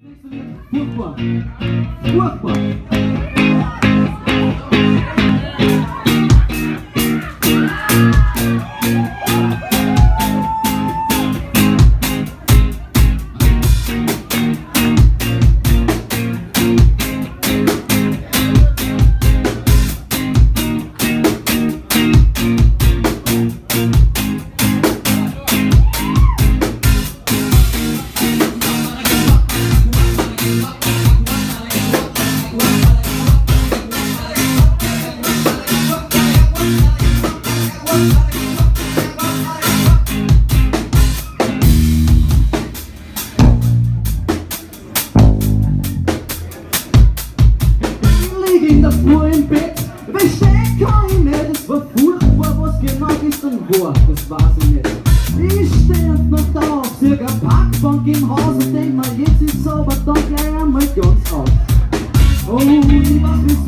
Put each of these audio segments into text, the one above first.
Football. Football. In der Früh im Bett, versteh kann ich nicht, es war furchtbar, was genau gestern war, das weiß ich nicht. Ich steh und noch da auf circa Parkbank im Haus und denk mir, jetzt ist aber dann gleich einmal ganz aus. Oh, ich weiß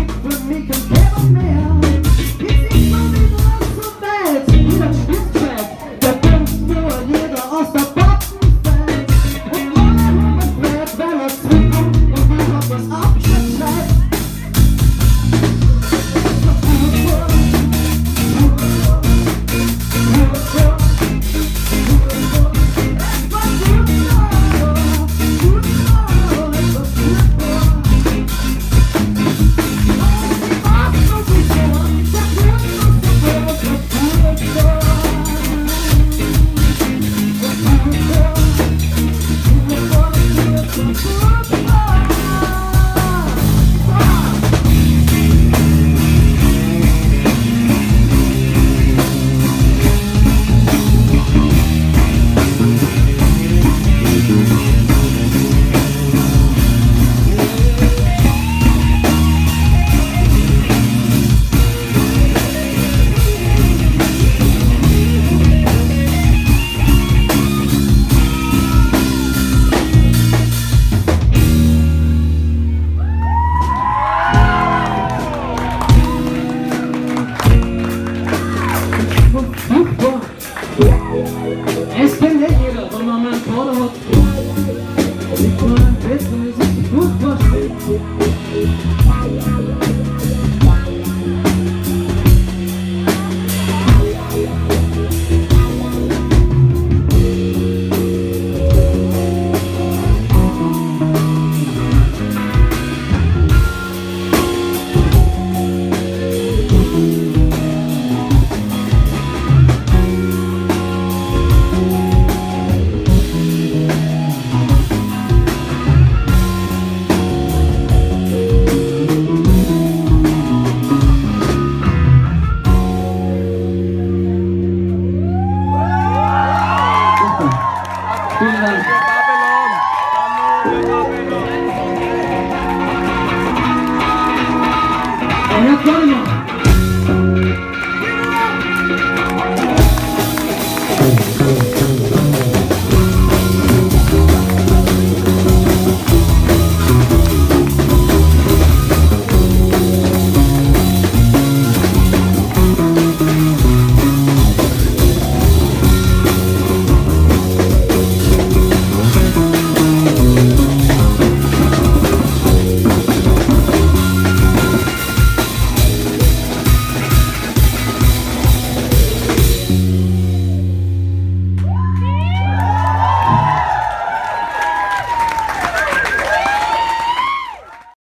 can Es bin nicht jeder, sondern mein Hola, Antonio.